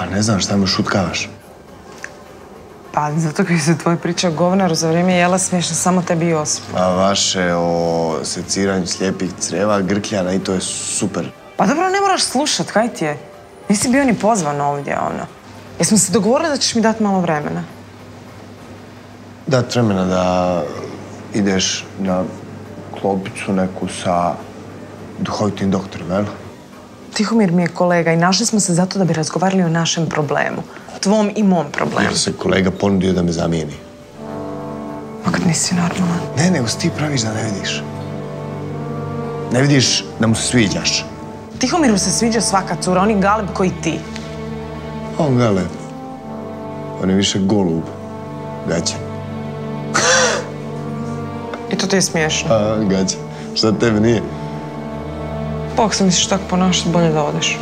Pa ne znam šta me šutkavaš. Pa zato koji se tvoj priča o govnaru za vrijeme jela smiješna samo tebi i Josipu. A vaše o seciranju slijepih creva, grkljana i to je super. Pa dobro, ne moraš slušat, kaj ti je? Nisi bio ni pozvan ovdje, ono. Jesmo se dogovorili da ćeš mi dati malo vremena? Dat vremena da ideš na klopicu neku sa duhovitim doktorom, jel? Tihomir mi je kolega i našli smo se zato da bi razgovarali o našem problemu. Tvom i mom problemu. Jer se kolega ponudio da me zamijeni. Pa kad nisi normalan. Ne, nego si ti praviš da ne vidiš. Ne vidiš da mu se sviđaš. Tihomiru se sviđa svaka cura, on je galeb koji ti. On gale. On je više golub. Gaće. I to ti je smiješno. A, gaće. Šta tebi nije? Ako se misliš tako ponašati, bolje da odeš.